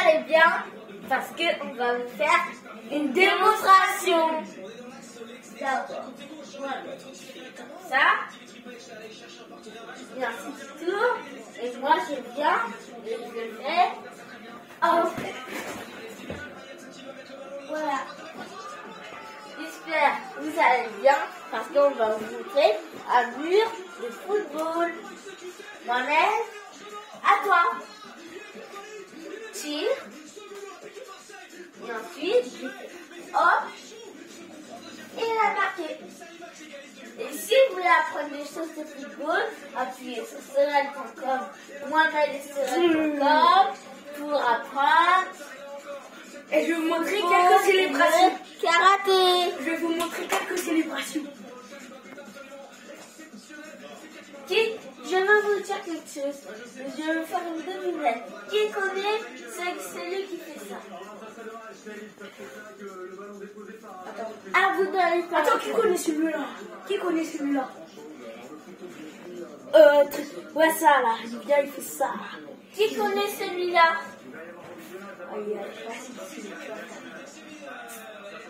allez bien parce qu'on va vous faire une démonstration. Mettre comme ça. Et ainsi tu tournes. Et moi je viens et je fais fait. Voilà. J'espère que vous allez bien parce qu'on va vous montrer un mur de football. Mohamed, à toi. Ensuite, je fais hop. Et il a marqué. Et si vous voulez apprendre des choses de football, appuyez sur serel.com, Mohamed et serel.com pour apprendre. Et je vais vous montrer quelques célébrations. Karaté. Je vais vous montrer quelques célébrations. Qui Je vais vous dire quelque chose. Je vais vous faire une devinette. Qui connaît C'est celui qui fait ça. Attends. À vous d'aller faire. Attends, qui connaît celui-là Qui connaît celui-là Euh, ouais, ça là. Il vient, il fait ça. Qui connaît celui-là Aïe, aïe.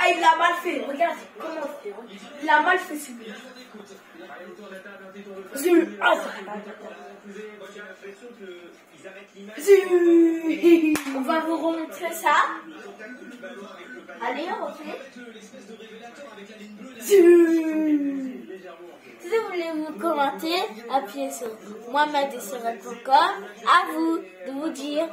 Ah, il l'a mal fait. Regarde comment il fait. Il a mal fait celui-là. Zu. Ah, Zu. On va vous remontrer ça. Allez, on. Si vous voulez vous commenter, appuyez sur. À vous de vous dire.